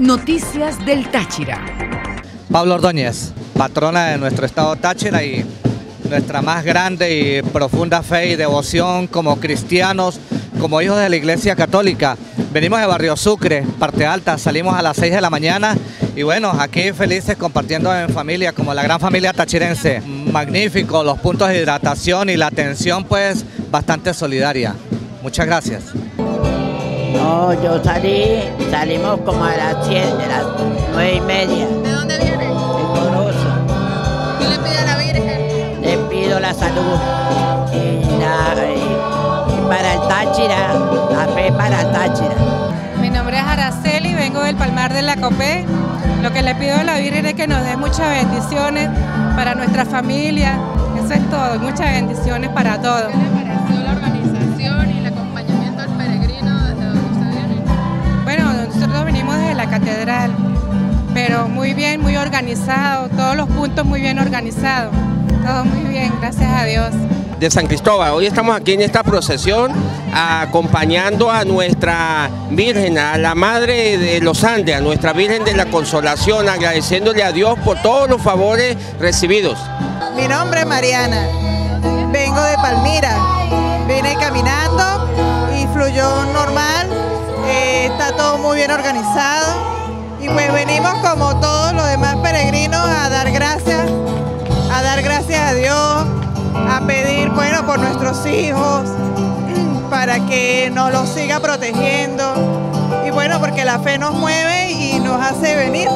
Noticias del Táchira. Pablo Ordóñez, patrona de nuestro estado Táchira y nuestra más grande y profunda fe y devoción como cristianos, como hijos de la Iglesia Católica. Venimos de Barrio Sucre, parte alta, salimos a las 6 de la mañana y bueno, aquí felices compartiendo en familia, como la gran familia tachirense. Magnífico, los puntos de hidratación y la atención pues bastante solidaria. Muchas gracias. No, yo salí, salimos como a las 7, de las 9 y media. ¿De dónde viene? De Corozo. ¿Qué le pide a la Virgen? Le pido la salud y, la, y- y para el Táchira, la fe para el Táchira. Mi nombre es Araceli, vengo del Palmar de la Copé. Lo que le pido a la Virgen es que nos dé muchas bendiciones para nuestra familia. Eso es todo, muchas bendiciones para todos. Catedral, pero muy bien, muy organizado, todos los puntos muy bien organizados. Todo muy bien, gracias a Dios. de San Cristóbal. Hoy estamos aquí en esta procesión acompañando a nuestra Virgen, a la Madre de los Andes, a nuestra Virgen de la Consolación, agradeciéndole a Dios por todos los favores recibidos. Mi nombre es Mariana, vengo de Palmira, vine caminando y fluyó normal, eh, está todo muy bien organizado pues venimos como todos los demás peregrinos a dar gracias, a dar gracias a Dios, a pedir bueno por nuestros hijos para que nos los siga protegiendo y bueno porque la fe nos mueve y nos hace venir.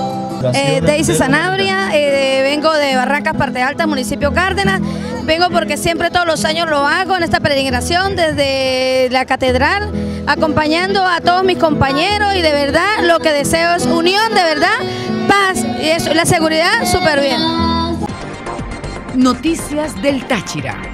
Eh, Daisy Sanabria, eh, vengo de Barrancas, Parte Alta, municipio Cárdenas. Vengo porque siempre todos los años lo hago en esta peregrinación desde la catedral, acompañando a todos mis compañeros y de verdad lo que deseo es unión, de verdad, paz y eso, la seguridad súper bien. Noticias del Táchira.